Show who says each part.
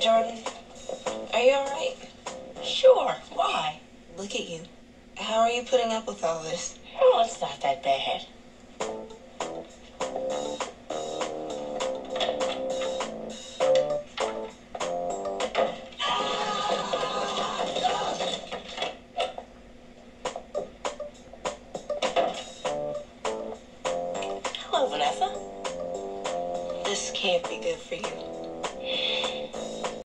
Speaker 1: Jordan, are you alright? Sure, why? Look at you. How are you putting up with all this?
Speaker 2: Oh, it's not that bad. Hello, Vanessa.
Speaker 1: This can't be good for you.